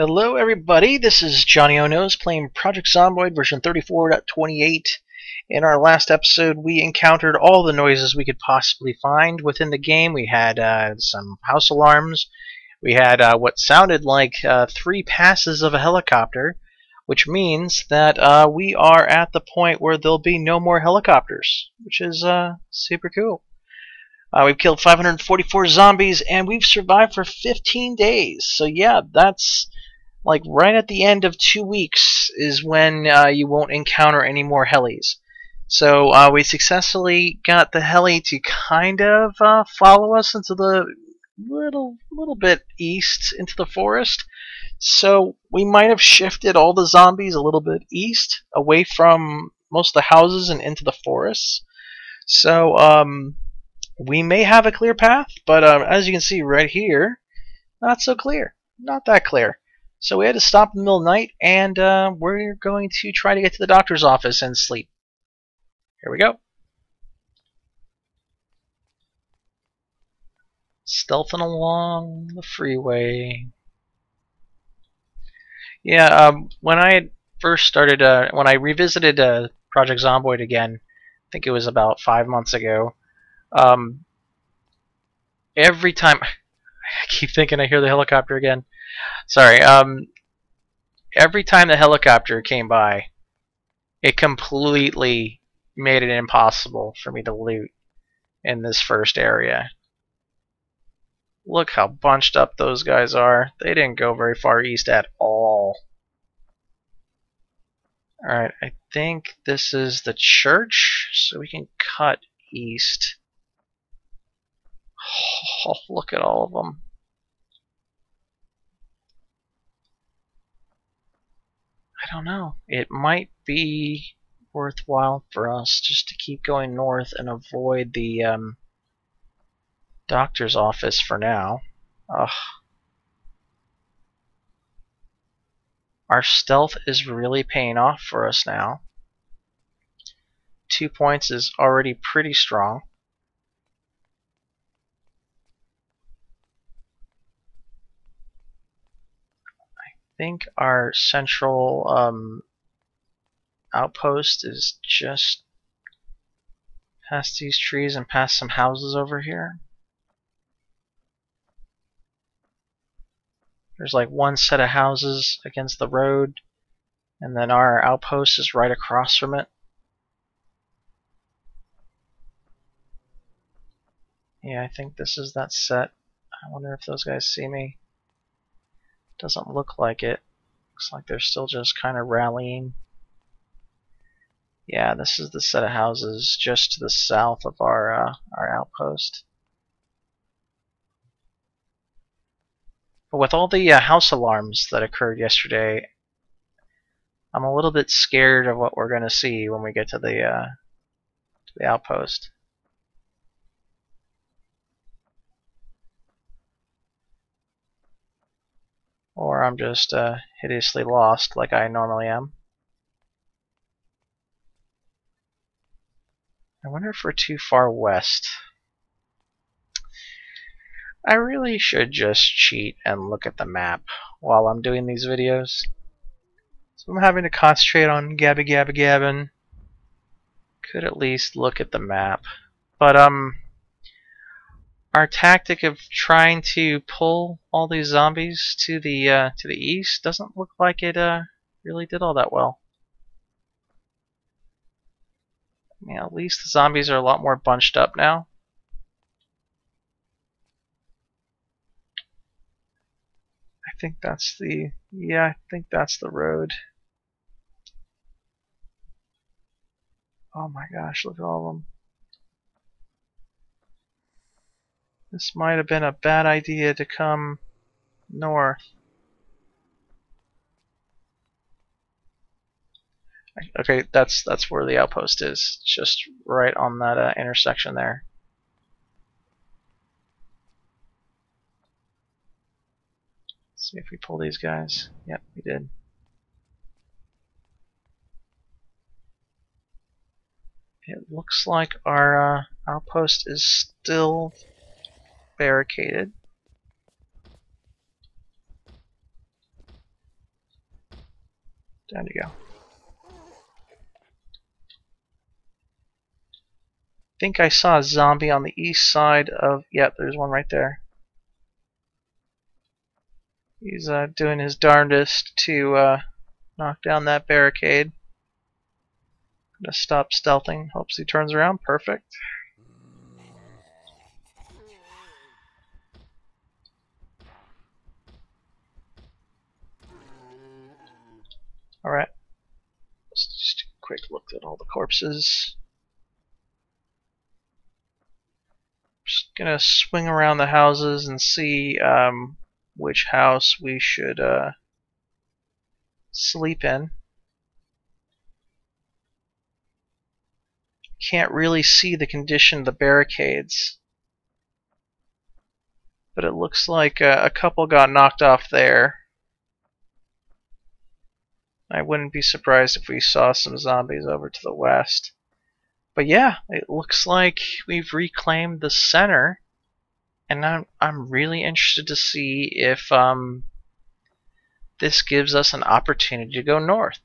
Hello everybody, this is Johnnyonoes playing Project Zomboid version 34.28. In our last episode we encountered all the noises we could possibly find within the game. We had uh, some house alarms, we had uh, what sounded like uh, three passes of a helicopter, which means that uh, we are at the point where there'll be no more helicopters, which is uh, super cool. Uh, we've killed 544 zombies and we've survived for 15 days. So yeah, that's like right at the end of two weeks is when uh, you won't encounter any more helis. So uh, we successfully got the heli to kind of uh, follow us into the little little bit east into the forest. So we might have shifted all the zombies a little bit east, away from most of the houses and into the forests. So um, we may have a clear path, but um, as you can see right here, not so clear. Not that clear. So we had to stop in the middle of the night, and uh, we're going to try to get to the doctor's office and sleep. Here we go. Stealthing along the freeway. Yeah, um, when I first started, uh, when I revisited uh, Project Zomboid again, I think it was about five months ago, um, every time... I keep thinking I hear the helicopter again. Sorry. Um, every time the helicopter came by, it completely made it impossible for me to loot in this first area. Look how bunched up those guys are. They didn't go very far east at all. Alright, I think this is the church, so we can cut east. Oh, look at all of them. I don't know. It might be worthwhile for us just to keep going north and avoid the um, doctor's office for now. Ugh. Our stealth is really paying off for us now. Two points is already pretty strong. Think our central um, outpost is just past these trees and past some houses over here. There's like one set of houses against the road, and then our outpost is right across from it. Yeah, I think this is that set. I wonder if those guys see me. Doesn't look like it. Looks like they're still just kind of rallying. Yeah, this is the set of houses just to the south of our uh, our outpost. But with all the uh, house alarms that occurred yesterday, I'm a little bit scared of what we're going to see when we get to the uh, to the outpost. Or I'm just uh, hideously lost like I normally am. I wonder if we're too far west. I really should just cheat and look at the map while I'm doing these videos. So I'm having to concentrate on Gabby Gabby gabbin. Could at least look at the map. But um our tactic of trying to pull all these zombies to the uh, to the east doesn't look like it uh, really did all that well. I mean, at least the zombies are a lot more bunched up now. I think that's the yeah, I think that's the road. Oh my gosh, look at all of them. This might have been a bad idea to come north. Okay, that's that's where the outpost is. Just right on that uh, intersection there. Let's see if we pull these guys. Yep, we did. It looks like our uh, outpost is still barricaded. Down you go. I think I saw a zombie on the east side of... Yep, there's one right there. He's uh, doing his darndest to uh, knock down that barricade. Gonna stop stealthing. Hopes he turns around. Perfect. Alright. Let's just a quick look at all the corpses. Just gonna swing around the houses and see um, which house we should uh, sleep in. Can't really see the condition of the barricades. But it looks like uh, a couple got knocked off there. I wouldn't be surprised if we saw some zombies over to the west. But yeah, it looks like we've reclaimed the center, and I'm I'm really interested to see if um, this gives us an opportunity to go north.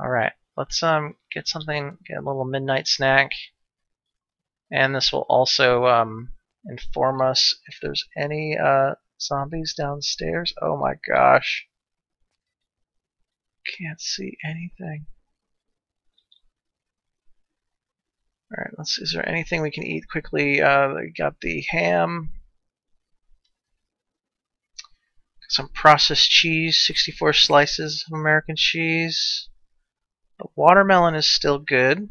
All right, let's um get something, get a little midnight snack, and this will also um, inform us if there's any uh, zombies downstairs. Oh my gosh. Can't see anything. Alright, let's. Is there anything we can eat quickly? Uh, we got the ham. Some processed cheese, 64 slices of American cheese. The watermelon is still good.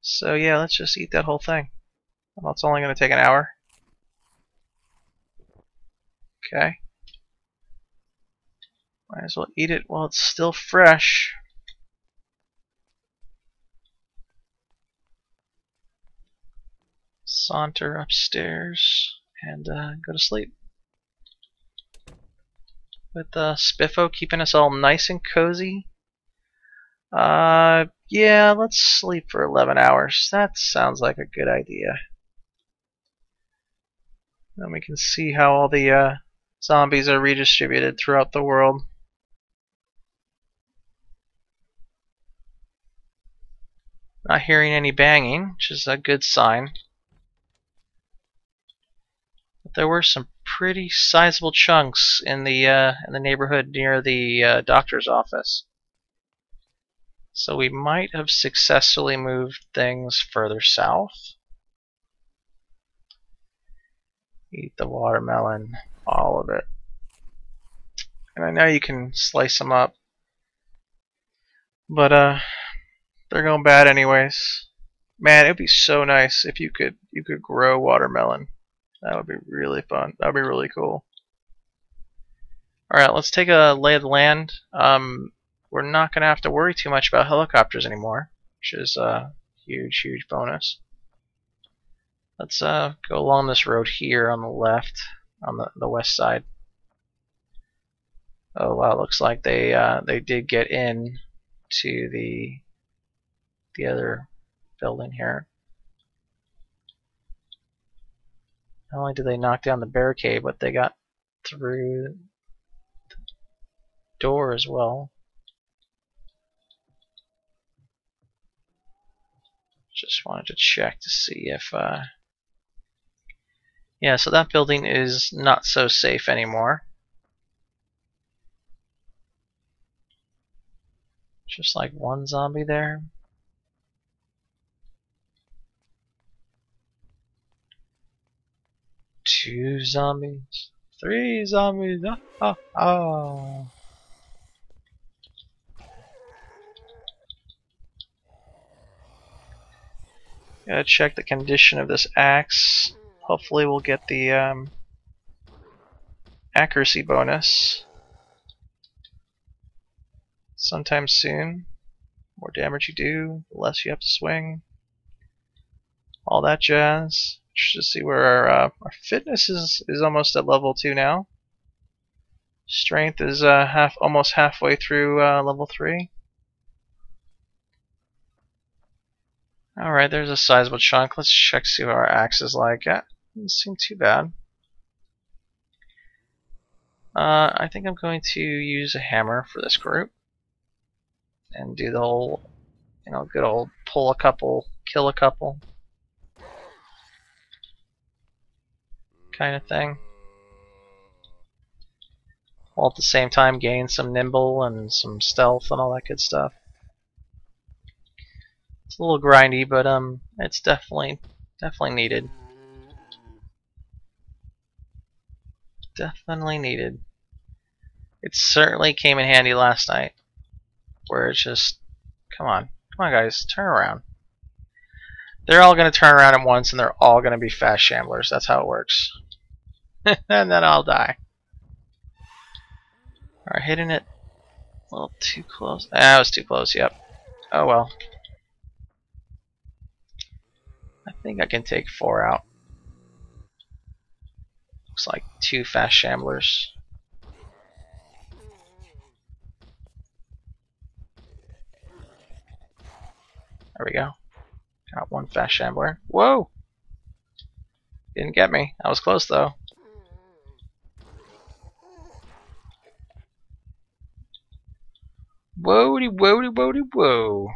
So yeah, let's just eat that whole thing. Well, it's only going to take an hour. Okay. Might as well eat it while it's still fresh. Saunter upstairs and uh, go to sleep. With uh, Spiffo keeping us all nice and cozy. Uh, yeah, let's sleep for 11 hours. That sounds like a good idea. Then we can see how all the uh, zombies are redistributed throughout the world. Not hearing any banging, which is a good sign. But there were some pretty sizable chunks in the uh, in the neighborhood near the uh, doctor's office. So we might have successfully moved things further south. Eat the watermelon, all of it. And I know you can slice them up. But uh they're going bad anyways. Man, it'd be so nice if you could you could grow watermelon. That would be really fun. That would be really cool. Alright, let's take a lay of the land. Um, we're not going to have to worry too much about helicopters anymore, which is a huge, huge bonus. Let's uh, go along this road here on the left, on the, the west side. Oh wow, looks like they uh, they did get in to the the other building here. Not only did they knock down the barricade, but they got through the door as well. Just wanted to check to see if, uh, yeah, so that building is not so safe anymore. Just like one zombie there. Two zombies. Three zombies. Oh, oh, oh. Gotta check the condition of this axe. Hopefully we'll get the um, accuracy bonus sometime soon. More damage you do, the less you have to swing. All that jazz. Just see where our, uh, our fitness is, is almost at level 2 now. Strength is uh, half almost halfway through uh, level 3. Alright, there's a sizable chunk. Let's check see what our axe is like. Yeah, Doesn't seem too bad. Uh, I think I'm going to use a hammer for this group and do the whole, you know, good old pull a couple, kill a couple kind of thing. While at the same time gain some nimble and some stealth and all that good stuff. It's a little grindy, but um, it's definitely definitely needed. Definitely needed. It certainly came in handy last night, where it's just, come on, come on guys, turn around. They're all going to turn around at once, and they're all going to be fast shamblers. That's how it works. and then I'll die. Alright, hitting it a little too close. Ah, I was too close, yep. Oh well. I think I can take four out. Looks like two fast shamblers. There we go. Got one fast shambler. Whoa! Didn't get me. I was close though. Whoa, whoa, whoa, whoa.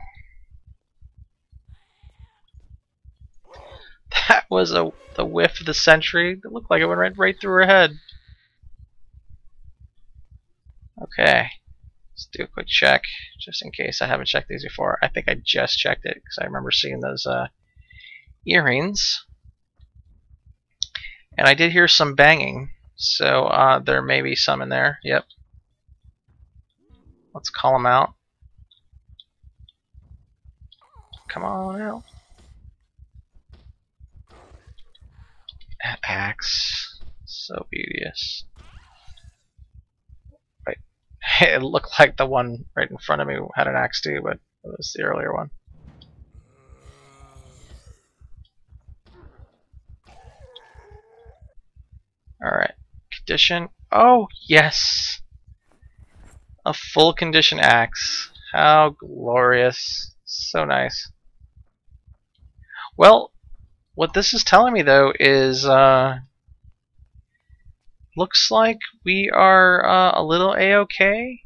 That was a the whiff of the century. It looked like it went right, right through her head. Okay. Let's do a quick check, just in case I haven't checked these before. I think I just checked it, because I remember seeing those uh, earrings. And I did hear some banging, so uh, there may be some in there. Yep. Let's call them out. Come on out. Axe. So beauteous. Right. it looked like the one right in front of me had an axe too, but it was the earlier one. Alright. Condition. Oh, yes! A full condition axe. How glorious. So nice. Well, what this is telling me though is uh, looks like we are uh, a little a-okay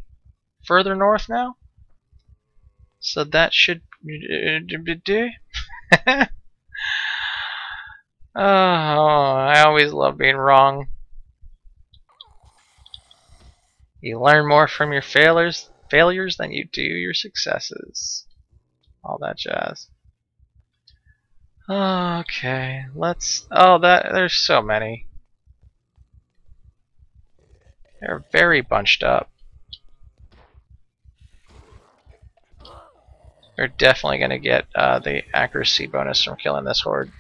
further north now. So that should do oh, I always love being wrong. You learn more from your failures failures than you do your successes. All that jazz. Okay, let's... Oh, that there's so many. They're very bunched up. They're definitely going to get uh, the accuracy bonus from killing this horde.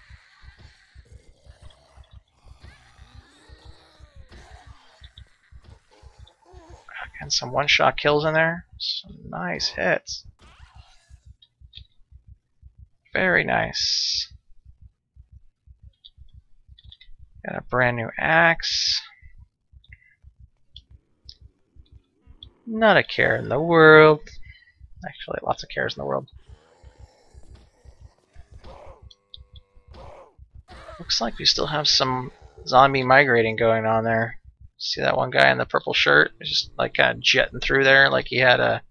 And some one-shot kills in there. Some nice hits. Very nice. Got a brand new axe. Not a care in the world. Actually, lots of cares in the world. Looks like we still have some zombie migrating going on there. See that one guy in the purple shirt? Just like kind of jetting through there like he had a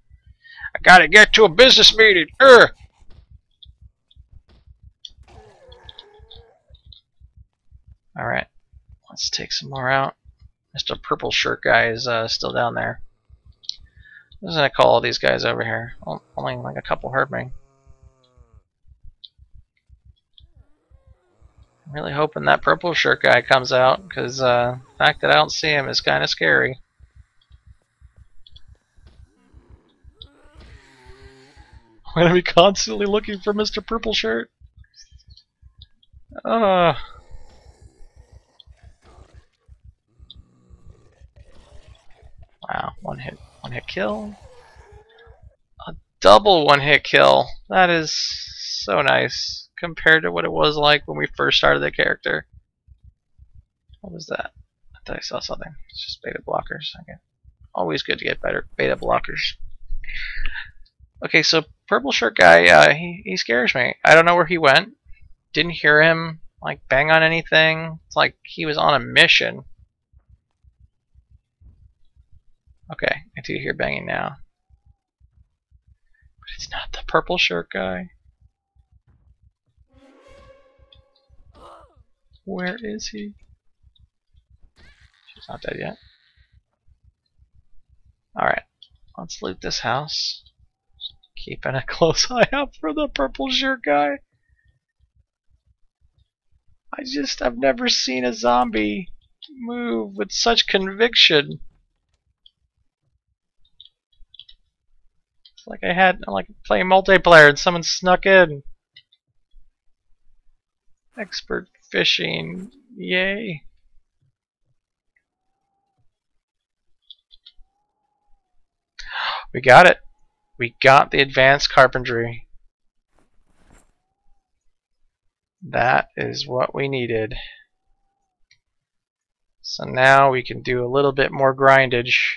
I gotta get to a business meeting. Urgh! Alright, let's take some more out. Mr. Purple Shirt guy is uh, still down there. What gonna call all these guys over here? Only like a couple hurt me. I'm really hoping that Purple Shirt guy comes out, because uh, the fact that I don't see him is kind of scary. I'm gonna be constantly looking for Mr. Purple Shirt. Uh Wow, one hit, one hit kill. A double one hit kill. That is so nice compared to what it was like when we first started the character. What was that? I thought I saw something. It's just beta blockers. Okay. Always good to get better beta blockers. Okay, so purple shirt guy, uh, he he scares me. I don't know where he went. Didn't hear him like bang on anything. It's like he was on a mission. Okay, I do hear banging now. But it's not the purple shirt guy. Where is he? She's not dead yet. Alright, let's loot this house. Keeping a close eye out for the purple shirt guy. I just, I've never seen a zombie move with such conviction. Like I had, like playing multiplayer and someone snuck in. Expert fishing, yay. We got it. We got the advanced carpentry. That is what we needed. So now we can do a little bit more grindage.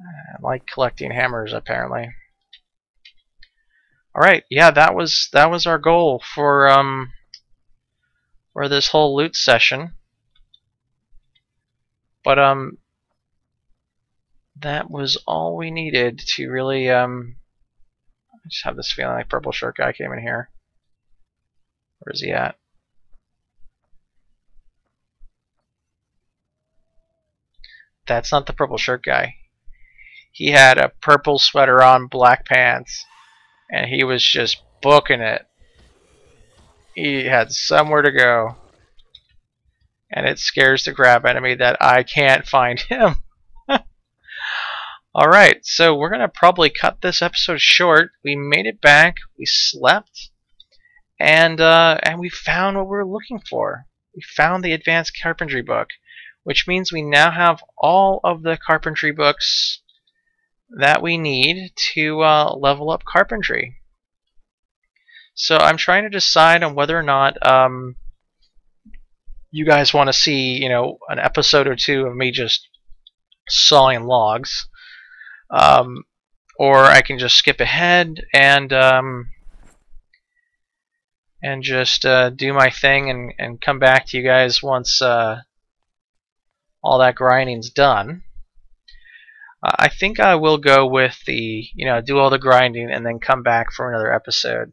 I like collecting hammers apparently. Alright, yeah, that was that was our goal for um for this whole loot session. But um that was all we needed to really um I just have this feeling like purple shirt guy came in here. Where is he at? That's not the purple shirt guy. He had a purple sweater on, black pants, and he was just booking it. He had somewhere to go. And it scares the crap out of me that I can't find him. Alright, so we're going to probably cut this episode short. We made it back, we slept, and, uh, and we found what we were looking for. We found the Advanced Carpentry book, which means we now have all of the carpentry books that we need to uh, level up carpentry. So I'm trying to decide on whether or not um, you guys want to see, you know, an episode or two of me just sawing logs um, or I can just skip ahead and um, and just uh, do my thing and, and come back to you guys once uh, all that grinding's done. Uh, I think I will go with the, you know, do all the grinding and then come back for another episode.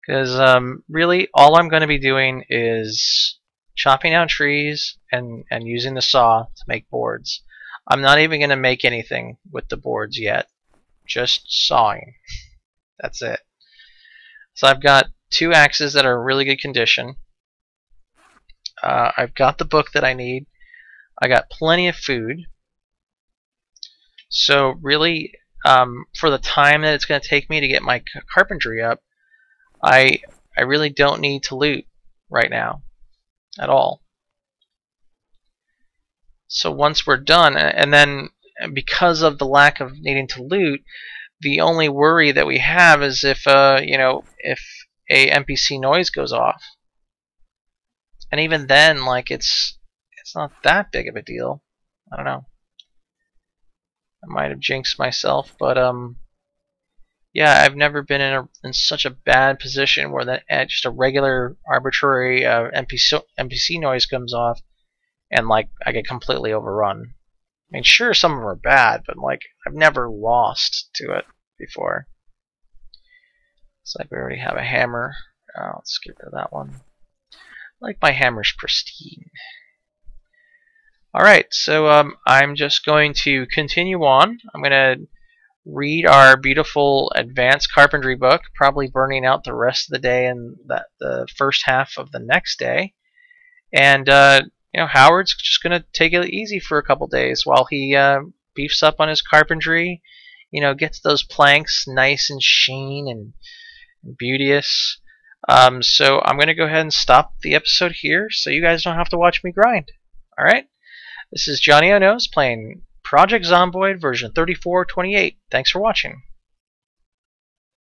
Because um, really, all I'm going to be doing is chopping down trees and, and using the saw to make boards. I'm not even going to make anything with the boards yet. Just sawing. That's it. So I've got two axes that are in really good condition. Uh, I've got the book that I need. I got plenty of food. So really, um, for the time that it's going to take me to get my carpentry up, I I really don't need to loot right now at all. So once we're done, and then because of the lack of needing to loot, the only worry that we have is if uh, you know if a NPC noise goes off, and even then, like it's it's not that big of a deal. I don't know. I might have jinxed myself, but um, yeah, I've never been in a in such a bad position where that uh, just a regular arbitrary uh, NPC NPC noise comes off and like I get completely overrun. I mean, sure, some of them are bad, but like I've never lost to it before. It's like we already have a hammer. Oh, let's get rid of that one. Like my hammer's pristine. Alright, so um, I'm just going to continue on. I'm going to read our beautiful advanced carpentry book, probably burning out the rest of the day and that the first half of the next day. And uh, you know, Howard's just going to take it easy for a couple days while he uh, beefs up on his carpentry. You know, gets those planks nice and sheen and, beauteous. Um, so I'm going to go ahead and stop the episode here so you guys don't have to watch me grind. Alright? This is Johnnyonoes playing Project Zomboid version 3428. Thanks for watching.